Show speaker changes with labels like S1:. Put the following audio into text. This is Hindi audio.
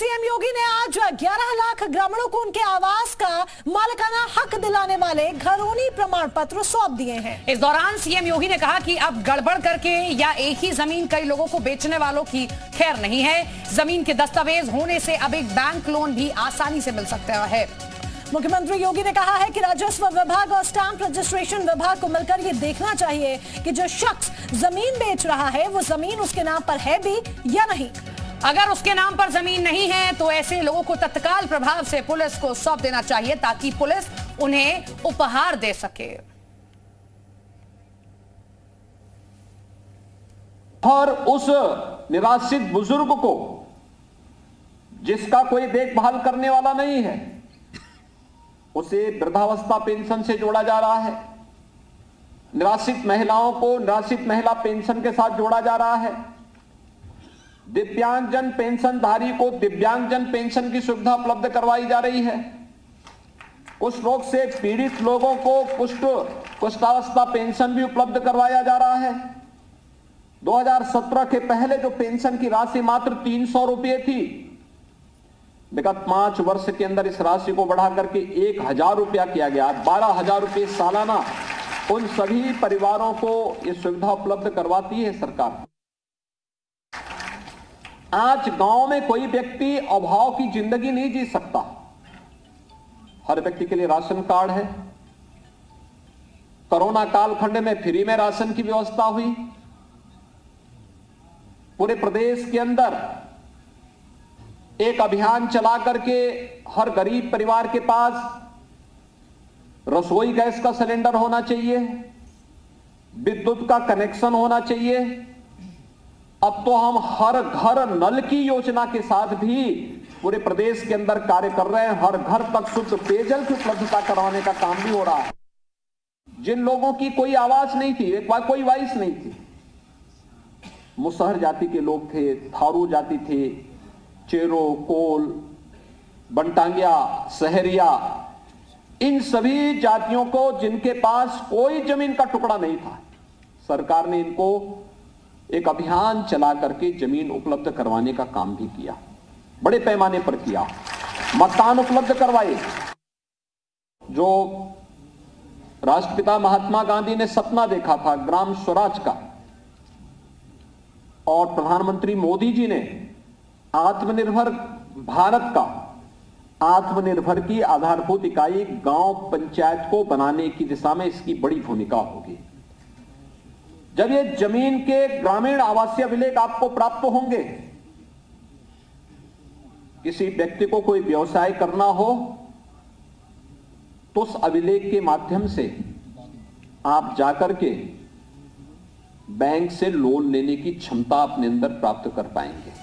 S1: सीएम योगी ने आज 11 लाख ग्रामीणों को उनके आवास का मालिकाना हक दिलाने वाले घरोनी प्रमाण पत्र सौंप दिए हैं।
S2: इस दौरान सीएम योगी ने कहा कि अब गड़बड़ करके या एक ही ज़मीन कई लोगों को बेचने वालों की खैर नहीं है। ज़मीन के दस्तावेज़ होने से अब एक बैंक लोन भी आसानी से मिल सकता है।
S1: मुख्यमंत्री योगी ने कहा है कि राजस्व विभाग और स्टाम्प रजिस्ट्रेशन विभाग को मिलकर ये देखना चाहिए कि जो शख्स ज़मीन बेच रहा है वो ज़मीन उसके नाम पर है भी या नहीं।
S2: अगर उसके नाम पर ज़मीन नहीं है तो ऐसे लोगों को तत्काल प्रभाव से पुलिस को सौंप देना चाहिए ताकि पुलिस उन्हें उपहार दे सके।
S3: और उस निराश्रित बुज़ुर्ग को, जिसका कोई देखभाल करने वाला नहीं है, उसे वृद्धावस्था पेंशन से जोड़ा जा रहा है। निराश्रित महिलाओं को निराश्रित महिला पेंशन के साथ जोड़ा जा रहा है। दिव्यांगजन पेंशनधारी को दिव्यांगजन पेंशन की सुविधा उपलब्ध करवाई जा रही है। कुछ रोग से पीड़ित लोगों को कुष्ठ, कुष्ठावस्था पेंशन भी उपलब्ध करवाया जा रहा है। 2017 के पहले जो पेंशन की राशि मात्र तीन सौ रुपये थी, विगत पाँच वर्ष के अंदर इस राशि को बढ़ा करके एक हज़ार रुपया किया गया। बारह हज़ार रुपये सालाना उन सभी परिवारों को ये सुविधा उपलब्ध करवाती है सरकार। आज गाँव में कोई व्यक्ति अभाव की ज़िंदगी नहीं जी सकता। हर व्यक्ति के लिए राशन कार्ड है। कोरोना कालखंड में फ्री में राशन की व्यवस्था हुई। पूरे प्रदेश के अंदर एक अभियान चला करके हर गरीब परिवार के पास रसोई गैस का सिलेंडर होना चाहिए, विद्युत का कनेक्शन होना चाहिए। अब तो हम हर घर नल की योजना के साथ भी पूरे प्रदेश के अंदर कार्य कर रहे हैं। हर घर तक शुद्ध पेयजल की उपलब्धता करवाने का काम भी हो रहा है। जिन लोगों की कोई आवाज़ नहीं थी, एक बार कोई वाइस नहीं थी। मुसहर जाति के लोग थे, थारू जाति थे, चेरो, कोल, बंटांगिया, सहरिया, इन सभी जातियों को जिनके पास कोई ज़मीन का टुकड़ा नहीं था, सरकार ने इनको एक अभियान चला करके ज़मीन उपलब्ध करवाने का काम भी किया। बड़े पैमाने पर किया। मकान उपलब्ध करवाए। जो राष्ट्रपिता महात्मा गांधी ने सपना देखा था ग्राम स्वराज का, और प्रधानमंत्री मोदी जी ने आत्मनिर्भर भारत का, आत्मनिर्भर की आधारभूत इकाई गाँव पंचायत को बनाने की दिशा में इसकी बड़ी भूमिका होगी। जब ये ज़मीन के ग्रामीण आवासीय अभिलेख आपको प्राप्त होंगे, किसी व्यक्ति को कोई व्यवसाय करना हो तो उस अभिलेख के माध्यम से आप जाकर के बैंक से लोन लेने की क्षमता अपने अंदर प्राप्त कर पाएँगे।